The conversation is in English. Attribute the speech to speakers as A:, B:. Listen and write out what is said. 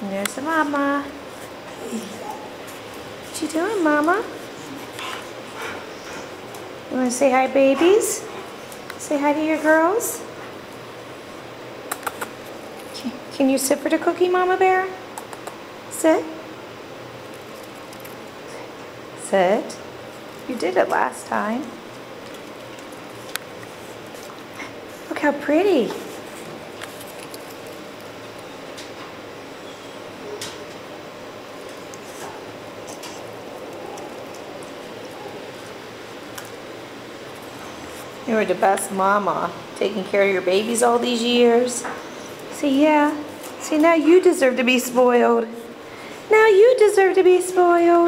A: And there's the mama. What you doing, mama? You want to say hi, babies? Say hi to your girls. Can- Can you sit for the cookie, Mama Bear? Sit. Sit. You did it last time. Look how pretty. You were the best mama, taking care of your babies all these years. See, yeah. See, now you deserve to be spoiled. Now you deserve to be spoiled.